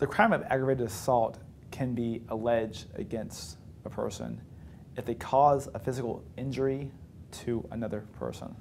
The crime of aggravated assault can be alleged against a person if they cause a physical injury to another person.